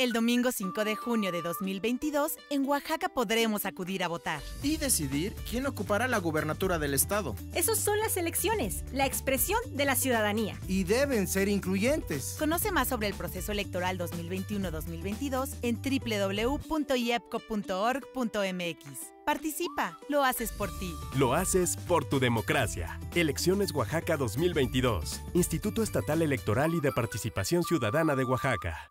El domingo 5 de junio de 2022, en Oaxaca podremos acudir a votar. Y decidir quién ocupará la gubernatura del estado. Esos son las elecciones, la expresión de la ciudadanía. Y deben ser incluyentes. Conoce más sobre el proceso electoral 2021-2022 en www.iepco.org.mx. Participa, lo haces por ti. Lo haces por tu democracia. Elecciones Oaxaca 2022. Instituto Estatal Electoral y de Participación Ciudadana de Oaxaca.